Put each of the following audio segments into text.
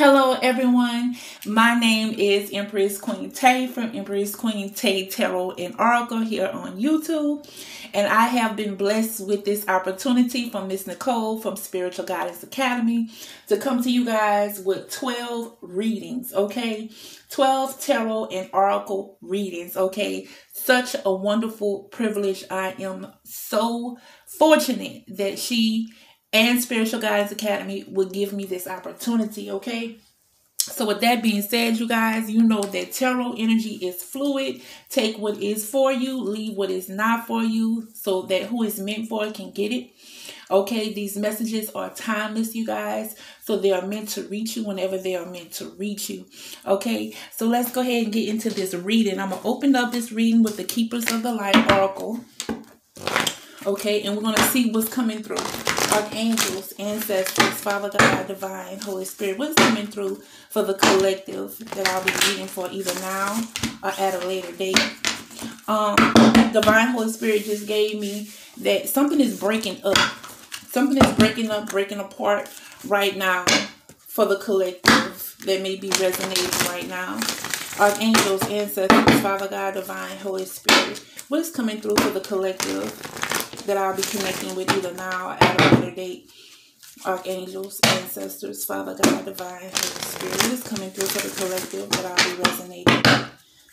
Hello, everyone. My name is Empress Queen Tae from Empress Queen Tae Tarot and Oracle here on YouTube. And I have been blessed with this opportunity from Miss Necole from Spiritual Guidance Academy to come to you guys with 12 readings, okay? 12 tarot and oracle readings, okay? Such a wonderful privilege. I am so fortunate that she and Spiritual Guidance Academy would give me this opportunity, okay? So with that being said, you guys, you know that tarot energy is fluid. Take what is for you, leave what is not for you, so that who is meant for it can get it. Okay, these messages are timeless, you guys. So they are meant to reach you whenever they are meant to reach you. Okay, so let's go ahead and get into this reading. I'm going to open up this reading with the Keepers of the Light Oracle. Okay, and we're going to see what's coming through archangels, ancestors, Father God, Divine, Holy Spirit. What's coming through for the collective that I'll be reading for either now or at a later date? Um, Divine Holy Spirit just gave me that something is breaking up. Something is breaking up, breaking apart right now for the collective that may be resonating right now. Archangels, ancestors, Father God, Divine, Holy Spirit. What is coming through for the collective that I'll be connecting with either now or at a later date. Archangels, ancestors, Father God, Divine, Holy Spirit is coming through for the collective that I'll be resonating.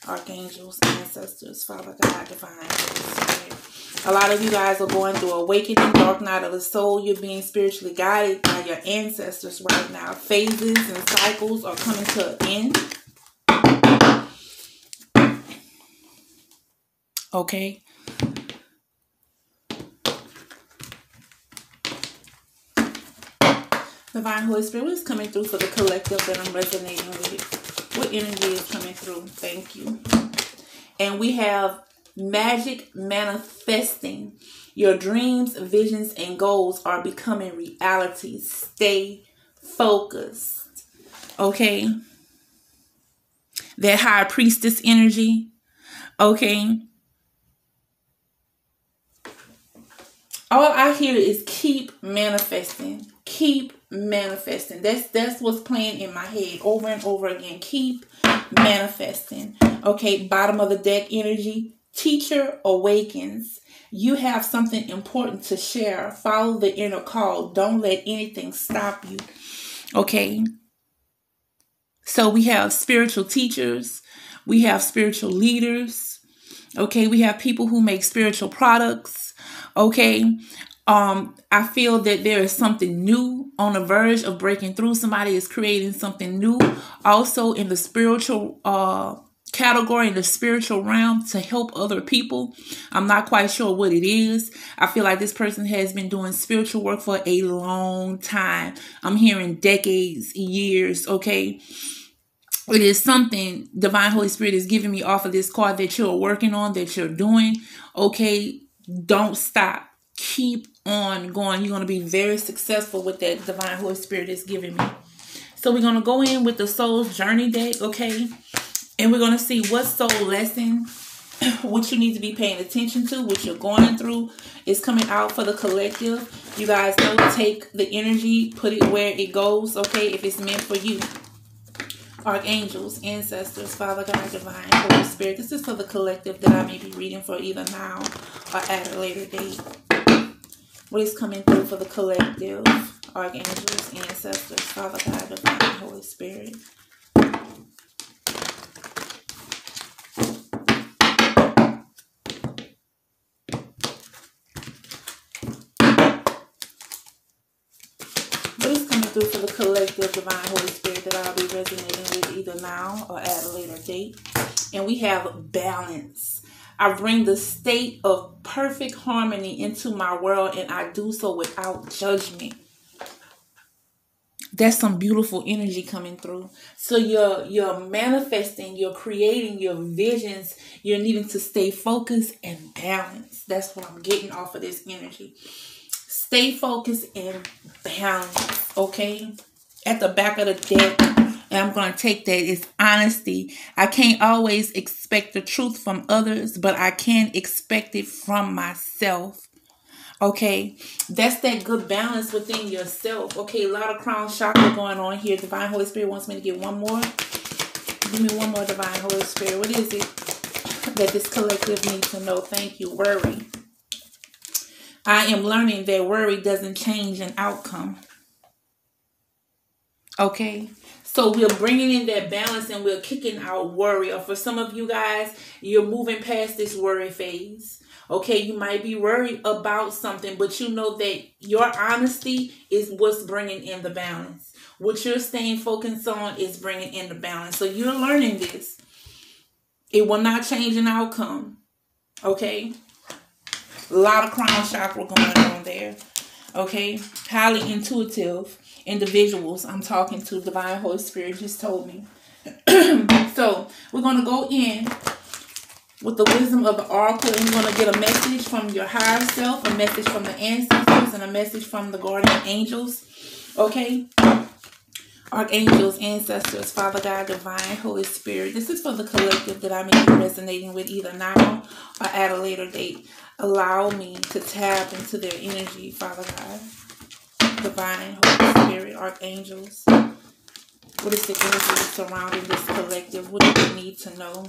Archangels, ancestors, Father God, Divine, Holy Spirit. A lot of you guys are going through awakening, dark night of the soul. You're being spiritually guided by your ancestors right now. Phases and cycles are coming to an end. Okay. Divine Holy Spirit, what is coming through for the collective that I'm resonating with? What energy is coming through? Thank you. And we have magic manifesting. Your dreams, visions, and goals are becoming reality. Stay focused. Okay. That high priestess energy. Okay. All I hear is keep manifesting. Keep manifesting. That's that's what's playing in my head over and over again. Keep manifesting. Okay, bottom of the deck energy. Teacher awakens. You have something important to share. Follow the inner call. Don't let anything stop you. Okay. So we have spiritual teachers, we have spiritual leaders. Okay, we have people who make spiritual products. Okay, um, I feel that there is something new on the verge of breaking through. Somebody is creating something new. Also in the spiritual uh category in the spiritual realm to help other people. I'm not quite sure what it is. I feel like this person has been doing spiritual work for a long time. I'm hearing decades, years, okay? It is something divine Holy Spirit is giving me off of this card that you're working on, that you're doing. Okay, don't stop. Keep on going. You're going to be very successful with that divine Holy Spirit is giving me. So we're going to go in with the soul's journey deck, okay? And we're going to see what soul lesson, what you need to be paying attention to, what you're going through is coming out for the collective. You guys know take the energy, put it where it goes, okay? If it's meant for you. Archangels, ancestors, Father God, Divine, Holy Spirit. This is for the collective that I may be reading for either now or at a later date what is coming through for the collective, archangels, ancestors, Father God, Divine, Holy Spirit. What is coming through for the collective, Divine, Holy Spirit that I'll be resonating with either now or at a later date? And we have balance. I bring the state of perfect harmony into my world and I do so without judgment. That's some beautiful energy coming through. So you're you're manifesting, you're creating your visions, you're needing to stay focused and balanced. That's what I'm getting off of this energy. Stay focused and balanced, okay? At the back of the deck, I'm going to take that as honesty. I can't always expect the truth from others, but I can expect it from myself. Okay, that's that good balance within yourself. Okay, a lot of crown chakra going on here. Divine Holy Spirit wants me to get one more. Give me one more, Divine Holy Spirit. What is it that this collective needs to know? Thank you. Worry. I am learning that worry doesn't change an outcome. Okay, so we're bringing in that balance and we're kicking out worry. Or for some of you guys, you're moving past this worry phase. Okay, you might be worried about something, but you know that your honesty is what's bringing in the balance. What you're staying focused on is bringing in the balance. So you're learning this. It will not change an outcome. Okay? A lot of crown chakra going on there. Okay? Highly intuitive individuals I'm talking to. Divine Holy Spirit just told me. so we're going to go in with the wisdom of the oracle and you're going to get a message from your higher self, a message from the ancestors, and a message from the guardian angels. Okay? Archangels, ancestors, Father God, Divine, Holy Spirit. This is for the collective that I may be resonating with either now or at a later date. Allow me to tap into their energy, Father God. Divine, Holy Spirit, Archangels. What is the energy surrounding this collective? What do they need to know?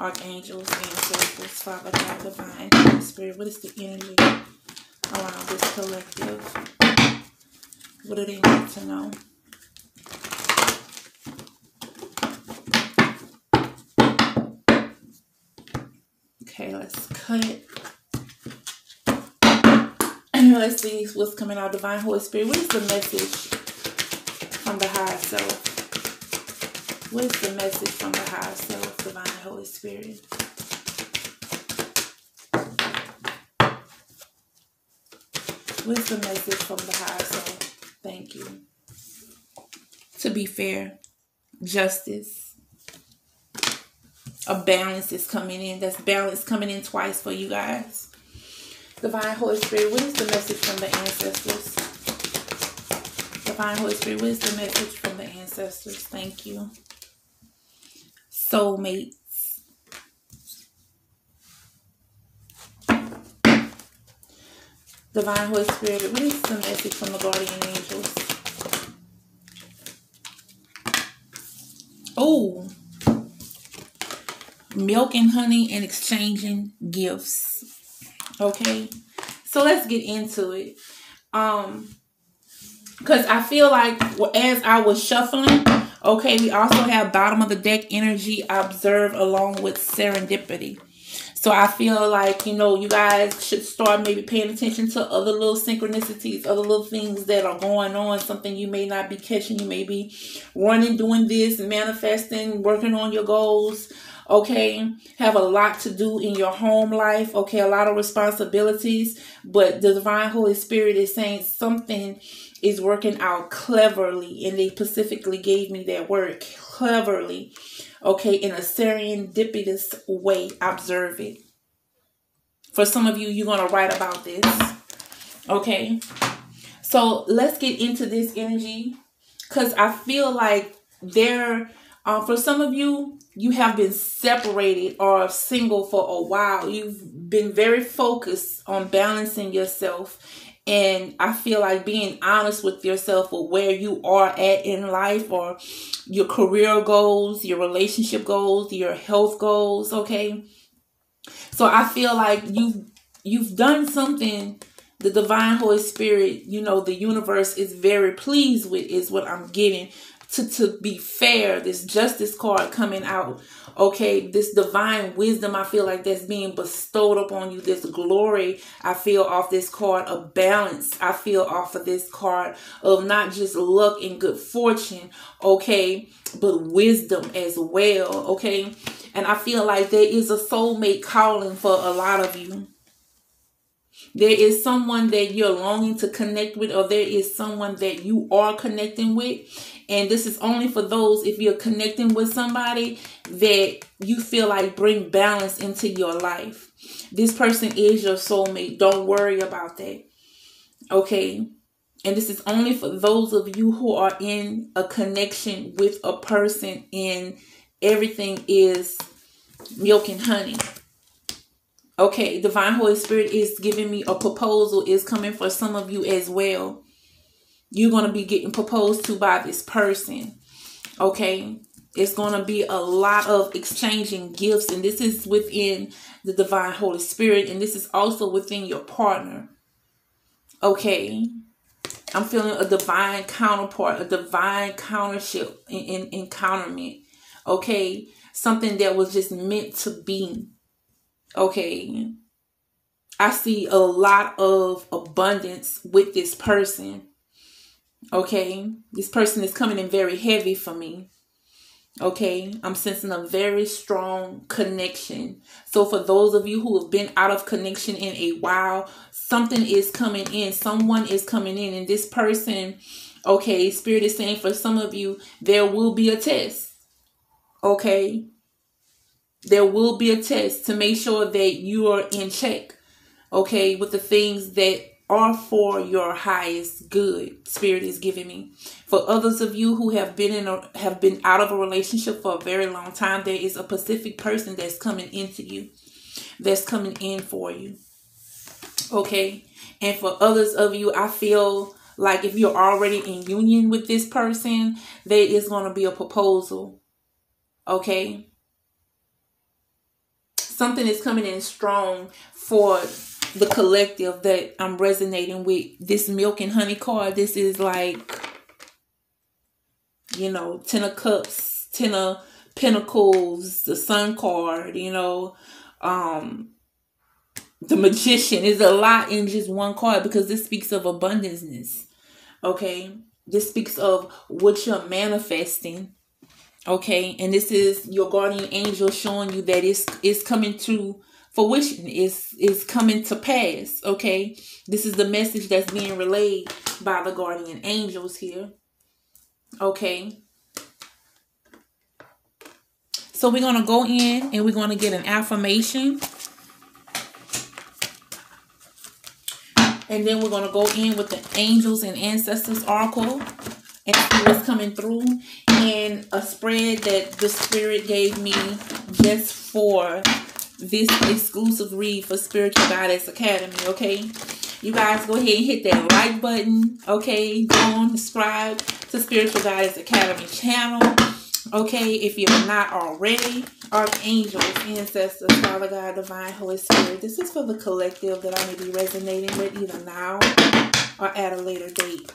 archangels, ancestors, Father God, Divine, Holy Spirit. What is the energy around this collective? What do they need to know? Okay, let's cut let's see what's coming out. Divine Holy Spirit. What is the message from the higher self? What is the message from the higher self, divine Holy Spirit? What is the message from the higher self? Thank you. To be fair, justice, a balance is coming in. That's balance coming in twice for you guys. Divine Holy Spirit, what is the message from the ancestors? Divine Holy Spirit, what is the message from the ancestors? Thank you soulmates. Divine Holy Spirit, what is the message from the guardian angels. Oh, milk and honey and exchanging gifts. Okay, so let's get into it. Um, because I feel like as I was shuffling, Okay, we also have bottom of the deck energy observe along with serendipity. So I feel like, you know, you guys should start maybe paying attention to other little synchronicities, other little things that are going on, something you may not be catching. You may be running, doing this, manifesting, working on your goals. Okay, have a lot to do in your home life. Okay, a lot of responsibilities, but the divine Holy Spirit is saying something is working out cleverly, and they specifically gave me that word cleverly, okay, in a serendipitous way. Observe it. For some of you, you're going to write about this, okay? So let's get into this energy because I feel like there, uh, for some of you, you have been separated or single for a while. You've been very focused on balancing yourself and I feel like being honest with yourself or where you are at in life or your career goals, your relationship goals, your health goals, okay? So I feel like you've you've done something the divine Holy Spirit, you know, the universe is very pleased with is what I'm getting to, to be fair, this justice card coming out, okay, this divine wisdom I feel like that's being bestowed upon you, this glory I feel off this card of balance, I feel off of this card of not just luck and good fortune, okay, but wisdom as well, okay. And I feel like there is a soulmate calling for a lot of you. There is someone that you're longing to connect with, or there is someone that you are connecting with. And this is only for those if you're connecting with somebody that you feel like bring balance into your life. This person is your soulmate. Don't worry about that. Okay. And this is only for those of you who are in a connection with a person and everything is milk and honey. Okay, divine Holy Spirit is giving me a proposal is coming for some of you as well. You're going to be getting proposed to by this person. Okay, it's going to be a lot of exchanging gifts, and this is within the divine Holy Spirit, and this is also within your partner. Okay, I'm feeling a divine counterpart, a divine countership in, in encounterment. Okay, something that was just meant to be. Okay, I see a lot of abundance with this person. Okay, this person is coming in very heavy for me. Okay, I'm sensing a very strong connection. So, for those of you who have been out of connection in a while, something is coming in, someone is coming in, and this person, okay, Spirit is saying for some of you, there will be a test. Okay, there will be a test to make sure that you are in check, okay, with the things that are for your highest good spirit is giving me. For others of you who have been in a have been out of a relationship for a very long time there is a specific person that's coming into you that's coming in for you. Okay? And for others of you i feel like if you're already in union with this person there is going to be a proposal. Okay? Something is coming in strong for the collective that I'm resonating with. This milk and honey card, this is like, you know, Ten of Cups, Ten of Pentacles, the Sun card, you know, um, the Magician is a lot in just one card because this speaks of abundanceness. Okay, this speaks of what you're manifesting. Okay, and this is your guardian angel showing you that it's it's coming to fruition is is coming to pass okay? This is the message that's being relayed by the guardian angels here okay? So we're going to go in and we're going to get an affirmation. And then we're going to go in with the angels and ancestors oracle and see what's coming through and a spread that the spirit gave me just for this exclusive read for Spiritual Guidance Academy, okay? You guys go ahead and hit that like button, okay? Go on, subscribe to Spiritual Guidance Academy channel, okay? If you're not already, Archangels, Ancestors, Father God, Divine Holy Spirit. This is for the collective that I may be resonating with either now or at a later date.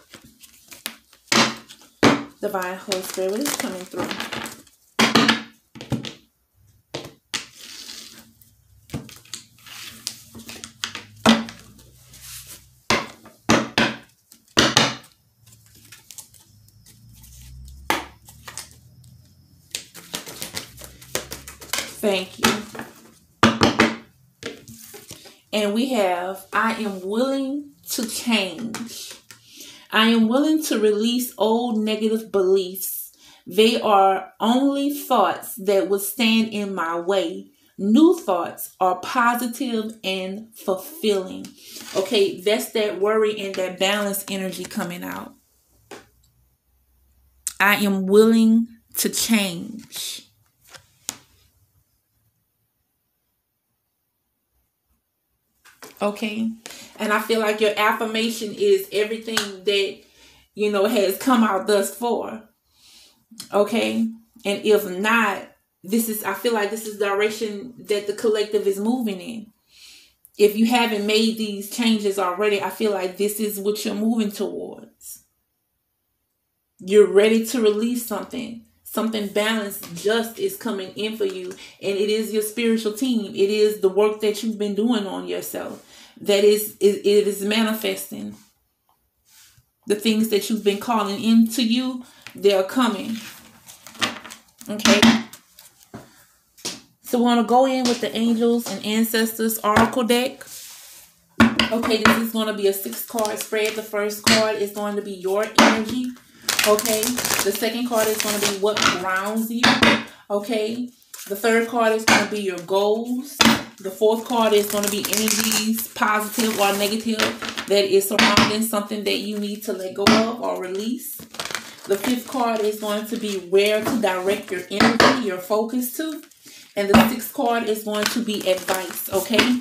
Divine Holy Spirit, what is coming through? Thank you. And we have, I am willing to change. I am willing to release old negative beliefs. They are only thoughts that would stand in my way. New thoughts are positive and fulfilling. Okay, that's that worry and that balance energy coming out. I am willing to change. Okay. And I feel like your affirmation is everything that, you know, has come out thus far. Okay. And if not, this is, I feel like this is the direction that the collective is moving in. If you haven't made these changes already, I feel like this is what you're moving towards. You're ready to release something something balanced just is coming in for you. And it is your spiritual team. It is the work that you've been doing on yourself that is it, it is manifesting. The things that you've been calling into you they're coming. Okay? So we want to go in with the angels and ancestors oracle deck. Okay this is going to be a six card spread. The first card is going to be your energy Okay. The second card is going to be what grounds you. Okay. The third card is going to be your goals. The fourth card is going to be energies, positive or negative, that is surrounding something that you need to let go of or release. The fifth card is going to be where to direct your energy, your focus to. And the sixth card is going to be advice, okay?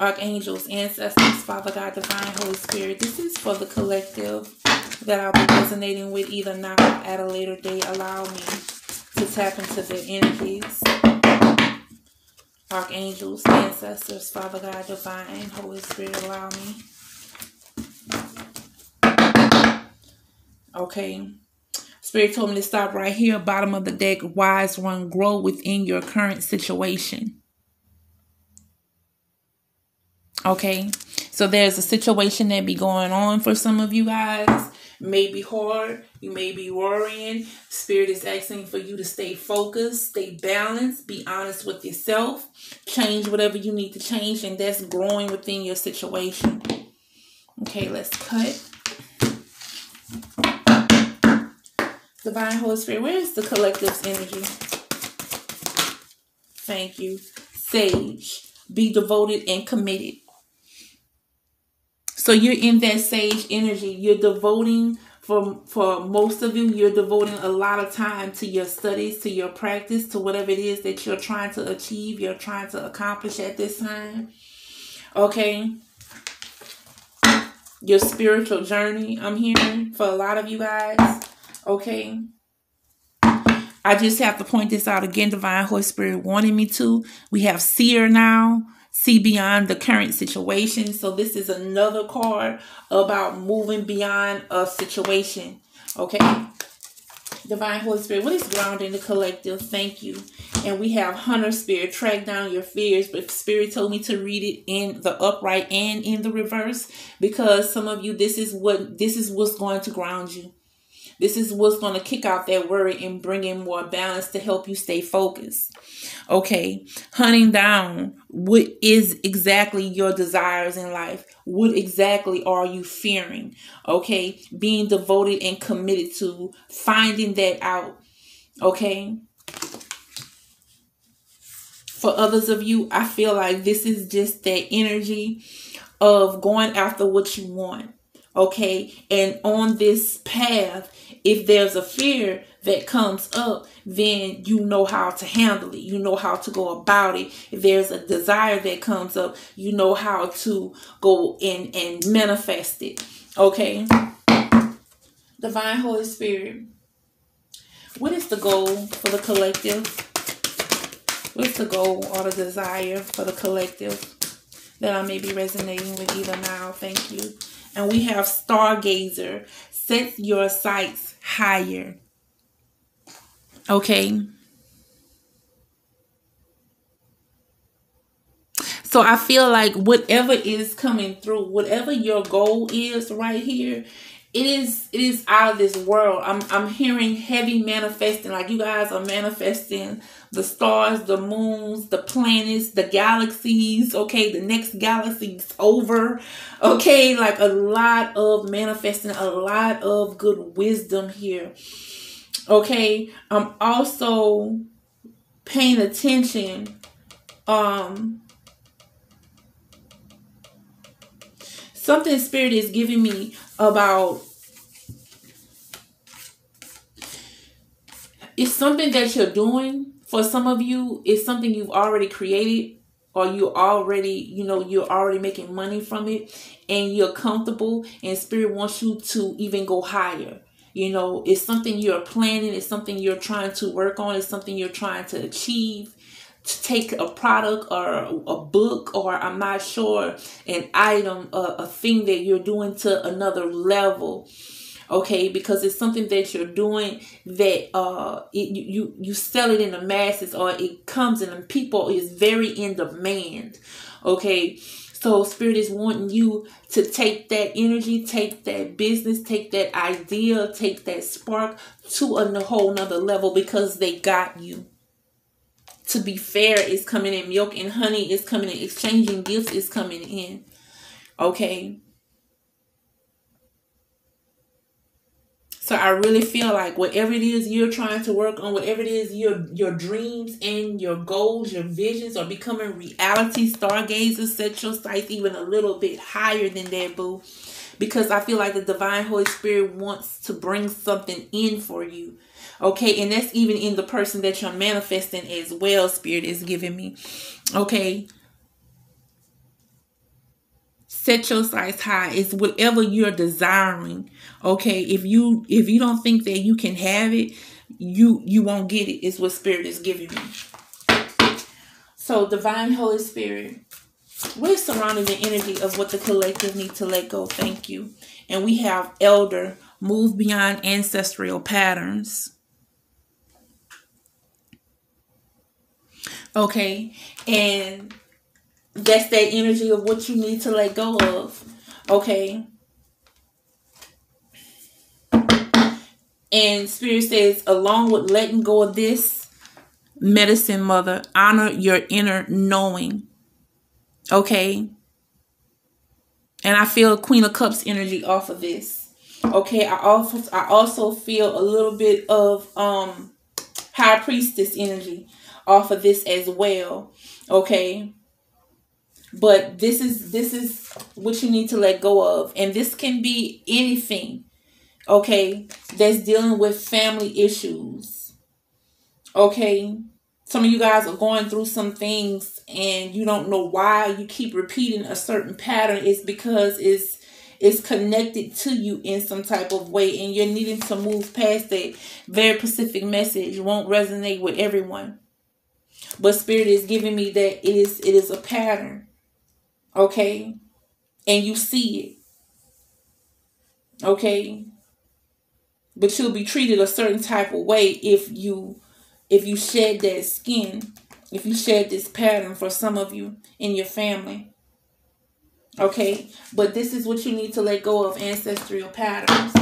Archangels, ancestors, Father God, Divine Holy Spirit. This is for the collective that I'll be resonating with either now or at a later date. Allow me to tap into their energies. Archangels, ancestors, Father God, Divine Holy Spirit, allow me. Okay. Spirit told me to stop right here, bottom of the deck. Wise one, grow within your current situation. Okay. So there's a situation that be going on for some of you guys. May be hard. You may be worrying. Spirit is asking for you to stay focused, stay balanced, be honest with yourself, change whatever you need to change, and that's growing within your situation. Okay, let's cut. Divine Holy Spirit, where is the collective's energy? Thank you. Sage, be devoted and committed. So you're in that sage energy. You're devoting for for most of you, you're devoting a lot of time to your studies, to your practice, to whatever it is that you're trying to achieve, you're trying to accomplish at this time. Okay. Your spiritual journey, I'm hearing for a lot of you guys. Okay. I just have to point this out again. Divine Holy Spirit wanted me to. We have seer now see beyond the current situation. So this is another card about moving beyond a situation. Okay. Divine Holy Spirit, what is grounding the collective? Thank you. And we have Hunter Spirit, track down your fears. But Spirit told me to read it in the upright and in the reverse because some of you, this is what this is what's going to ground you. This is what's going to kick out that worry and bring in more balance to help you stay focused. Okay, hunting down what is exactly your desires in life. What exactly are you fearing? Okay, being devoted and committed to finding that out. Okay. For others of you, I feel like this is just that energy of going after what you want. Okay. And on this path, if there's a fear that comes up, then you know how to handle it. You know how to go about it. If there's a desire that comes up, you know how to go in and manifest it. Okay. Divine Holy Spirit, what is the goal for the collective? What's the goal or the desire for the collective that I may be resonating with either now? Thank you. And we have Stargazer. Set your sights higher. Okay. So I feel like whatever is coming through, whatever your goal is right here, it is it is out of this world. I'm I'm hearing heavy manifesting, like you guys are manifesting the stars, the moons, the planets, the galaxies. Okay, the next galaxy's over. Okay, like a lot of manifesting, a lot of good wisdom here. Okay, I'm also paying attention. Um, something spirit is giving me about it's something that you're doing for some of you. It's something you've already created or you already you know you're already making money from it and you're comfortable and spirit wants you to even go higher. You know it's something you're planning. It's something you're trying to work on. It's something you're trying to achieve to take a product or a book or I'm not sure an item, a, a thing that you're doing to another level okay? Because it's something that you're doing that uh it, you you sell it in the masses or it comes in and people is very in demand okay? So spirit is wanting you to take that energy take that business take that idea take that spark to a whole nother level because they got you to be fair is coming in. Milk and honey is coming in. Exchanging gifts is coming in. Okay. So I really feel like whatever it is you're trying to work on, whatever it is your your dreams and your goals, your visions are becoming reality. Stargazers, set your sights even a little bit higher than that, boo. Because I feel like the divine Holy Spirit wants to bring something in for you. Okay, and that's even in the person that you're manifesting as well, Spirit is giving me. Okay. Set your sights high. It's whatever you're desiring. Okay. If you if you don't think that you can have it, you you won't get it. it, is what spirit is giving me. So divine Holy Spirit, we're surrounding the energy of what the collective need to let go. Thank you. And we have elder, move beyond ancestral patterns. Okay. And that's that energy of what you need to let go of. Okay. And Spirit says, along with letting go of this, medicine mother, honor your inner knowing. Okay. And I feel Queen of Cups energy off of this. Okay. I also I also feel a little bit of um high priestess energy off of this as well. Okay. But this is this is what you need to let go of. And this can be anything, okay, that's dealing with family issues. Okay. Some of you guys are going through some things and you don't know why you keep repeating a certain pattern. It's because it's it's connected to you in some type of way and you're needing to move past that very specific message won't resonate with everyone but spirit is giving me that it is it is a pattern Okay? And you see it. Okay? But you'll be treated a certain type of way if you if you shed that skin, if you shed this pattern for some of you in your family. Okay? But this is what you need to let go of ancestral patterns.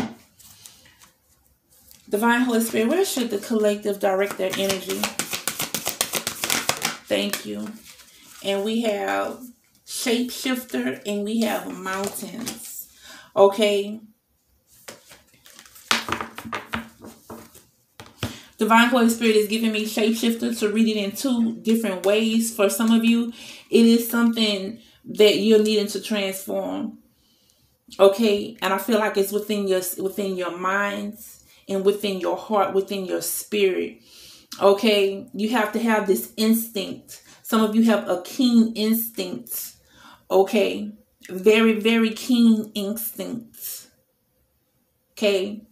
Divine Holy Spirit, where should the collective direct their energy? Thank you. And we have shapeshifter and we have mountains. Okay. Divine Holy Spirit is giving me shapeshifter to read it in two different ways. For some of you, it is something that you're needing to transform. Okay, and I feel like it's within your within your minds and within your heart, within your spirit. Okay, you have to have this instinct. Some of you have a keen instinct Okay. Very, very keen instincts. Okay.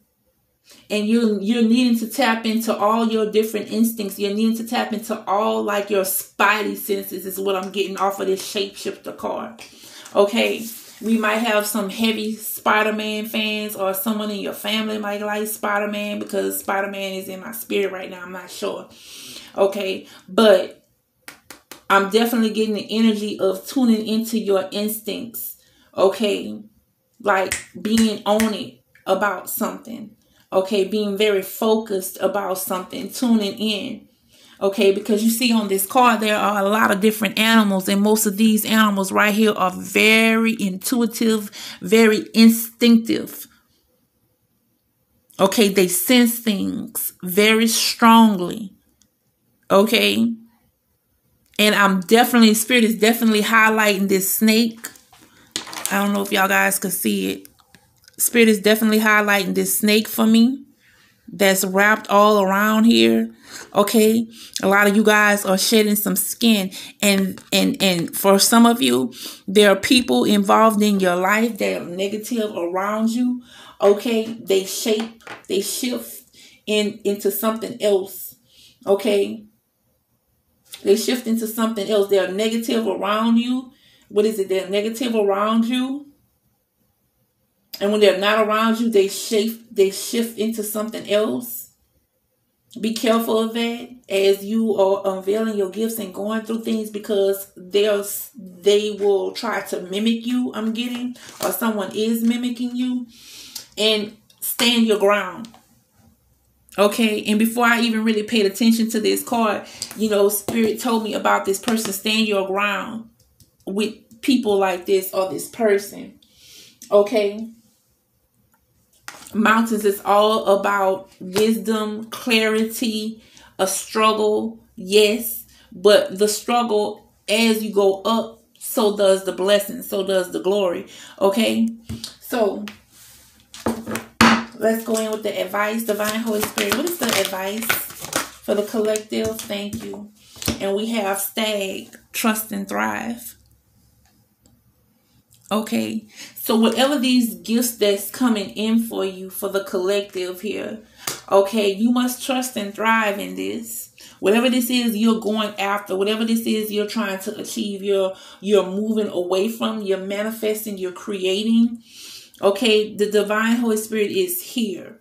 And you you're needing to tap into all your different instincts. You're needing to tap into all like your spidey senses is what I'm getting off of this shapeshifter card. Okay. We might have some heavy Spider-Man fans or someone in your family might like Spider-Man because Spider-Man is in my spirit right now. I'm not sure. Okay. But I'm definitely getting the energy of tuning into your instincts. Okay. Like being on it about something. Okay. Being very focused about something, tuning in. Okay. Because you see on this card, there are a lot of different animals, and most of these animals right here are very intuitive, very instinctive. Okay. They sense things very strongly. Okay and I'm definitely, Spirit is definitely highlighting this snake. I don't know if y'all guys can see it. Spirit is definitely highlighting this snake for me that's wrapped all around here okay a lot of you guys are shedding some skin and and and for some of you there are people involved in your life that are negative around you okay they shape they shift in into something else okay they shift into something else. They're negative around you. What is it? They're negative around you. And when they're not around you, they shift they shift into something else. Be careful of that as you are unveiling your gifts and going through things because there's they will try to mimic you, I'm getting, or someone is mimicking you. And stand your ground. Okay, and before I even really paid attention to this card, you know, Spirit told me about this person. Stand your ground with people like this or this person. Okay. Mountains is all about wisdom, clarity, a struggle, yes, but the struggle as you go up, so does the blessing, so does the glory. Okay. So let's go in with the advice. Divine Holy Spirit, what is the advice for the collective? Thank you. And we have stag, trust and thrive. Okay, so whatever these gifts that's coming in for you for the collective here, okay, you must trust and thrive in this. Whatever this is you're going after, whatever this is you're trying to achieve, you're you're moving away from, you're manifesting, you're creating. Okay, the divine Holy Spirit is here.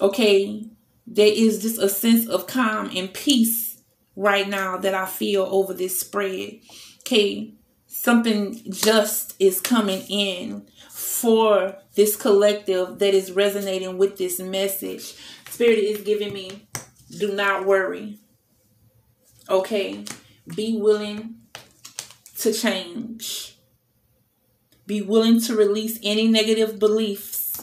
Okay, there is just a sense of calm and peace right now that I feel over this spread. Okay, something just is coming in for this collective that is resonating with this message. Spirit is giving me do not worry. Okay? Be willing to change. Be willing to release any negative beliefs,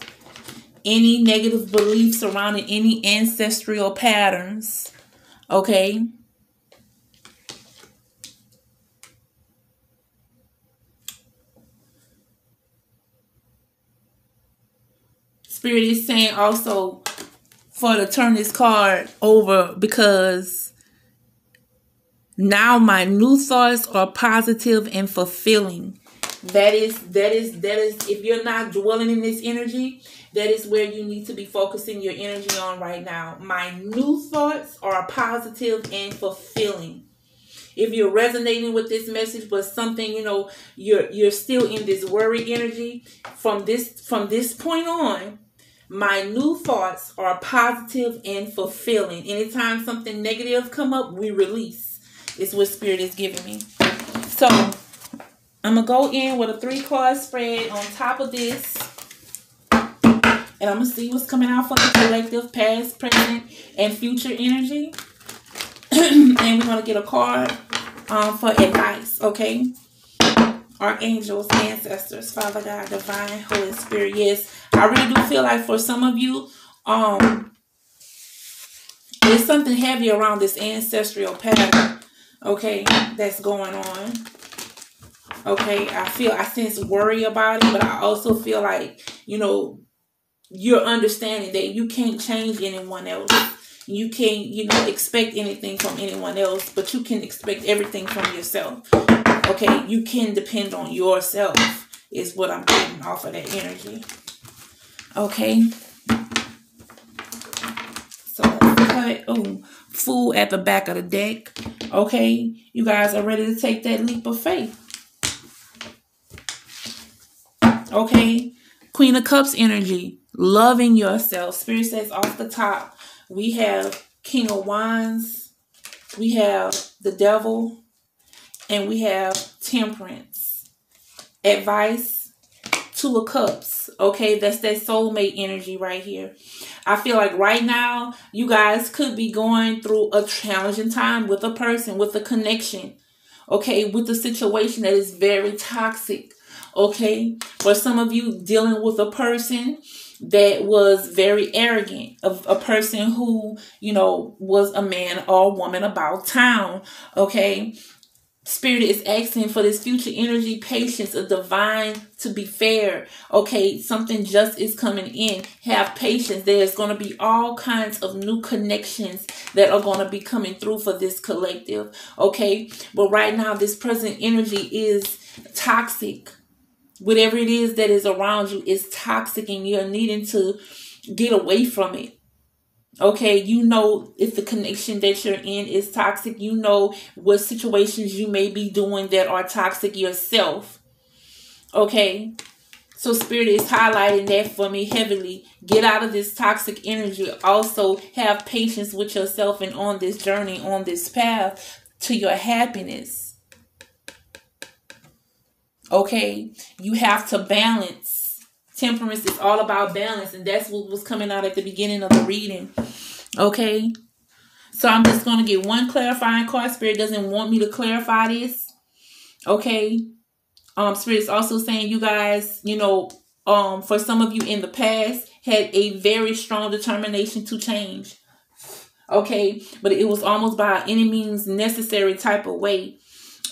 any negative beliefs surrounding any ancestral patterns. Okay? Spirit is saying also for to turn this card over because now my new thoughts are positive and fulfilling. That is that is that is if you're not dwelling in this energy, that is where you need to be focusing your energy on right now. My new thoughts are positive and fulfilling if you're resonating with this message but something you know you're you're still in this worry energy from this from this point on my new thoughts are positive and fulfilling. Anytime something negative come up, we release. Is what spirit is giving me. So I'm gonna go in with a three card spread on top of this. And I'm gonna see what's coming out for the collective past, present, and future energy. and we're gonna get a card um, for advice, okay? archangels, ancestors, Father God, divine, Holy Spirit. Yes, I really do feel like for some of you, um, there's something heavy around this ancestral pattern, okay, that's going on. Okay, I feel I sense worry about it, but I also feel like, you know, you're understanding that you can't change anyone else. You can't, you know, expect anything from anyone else, but you can expect everything from yourself. Okay, you can depend on yourself, is what I'm getting off of that energy. Okay. So cut. Oh, fool at the back of the deck. Okay, you guys are ready to take that leap of faith. Okay, Queen of Cups energy, loving yourself. Spirit says off the top, we have King of Wands, we have the Devil, and we have temperance. Advice, two of cups. Okay, that's that soulmate energy right here. I feel like right now you guys could be going through a challenging time with a person, with a connection. Okay, with a situation that is very toxic. Okay, for some of you dealing with a person that was very arrogant of a person who you know was a man or woman about town okay Spirit is asking for this future energy, patience, a divine to be fair. Okay, something just is coming in. Have patience. There's going to be all kinds of new connections that are going to be coming through for this collective. Okay, but right now, this present energy is toxic. Whatever it is that is around you is toxic, and you're needing to get away from it. Okay, you know if the connection that you're in is toxic. You know what situations you may be doing that are toxic yourself. Okay, so Spirit is highlighting that for me heavily. Get out of this toxic energy. Also, have patience with yourself and on this journey, on this path to your happiness. Okay, you have to balance temperance is all about balance and that's what was coming out at the beginning of the reading okay? So i'm just going to get one clarifying card. Spirit doesn't want me to clarify this okay? Um spirit is also saying you guys you know um for some of you in the past had a very strong determination to change okay? But it was almost by any means necessary type of way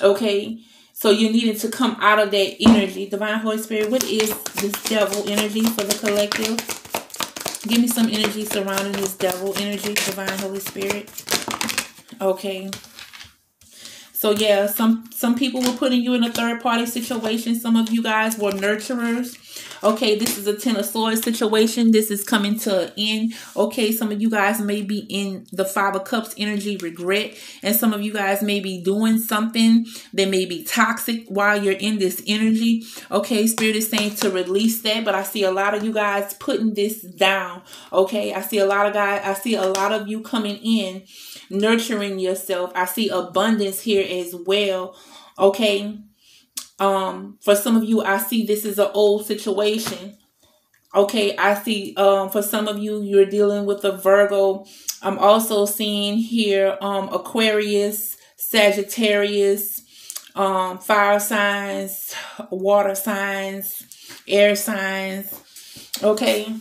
okay So you needed to come out of that energy. Divine Holy Spirit, what is this devil energy for the collective? Give me some energy surrounding this devil energy, Divine Holy Spirit. Okay. So yeah, some some people were putting you in a third party situation. Some of you guys were nurturers. Okay, this is a Ten of Swords situation. This is coming to an end. Okay, some of you guys may be in the Five of Cups energy, regret. And some of you guys may be doing something that may be toxic while you're in this energy. Okay, Spirit is saying to release that. But I see a lot of you guys putting this down. Okay, I see a lot of guys, I see a lot of you coming in, nurturing yourself. I see abundance here as well. Okay um, for some of you, I see this is an old situation. Okay, I see um, for some of you, you're dealing with a Virgo. I'm also seeing here um, Aquarius, Sagittarius, um, fire signs, water signs, air signs. Okay.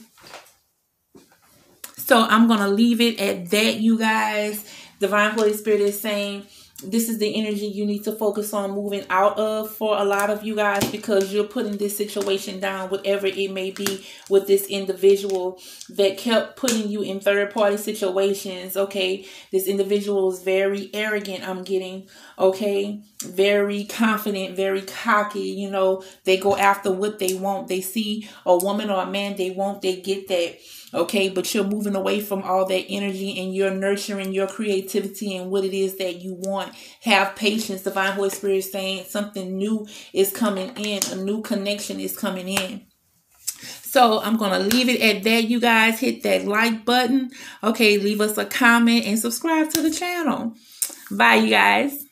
So I'm going to leave it at that, you guys. Divine Holy Spirit is saying, this is the energy you need to focus on moving out of for a lot of you guys because you're putting this situation down, whatever it may be, with this individual that kept putting you in third party situations. Okay, this individual is very arrogant, I'm getting, okay, very confident, very cocky. You know, they go after what they want, they see a woman or a man they want, they get that okay but you're moving away from all that energy and you're nurturing your creativity and what it is that you want have patience divine holy spirit is saying something new is coming in a new connection is coming in so I'm going to leave it at that. You guys hit that like button. Okay, leave us a comment and subscribe to the channel. Bye, you guys.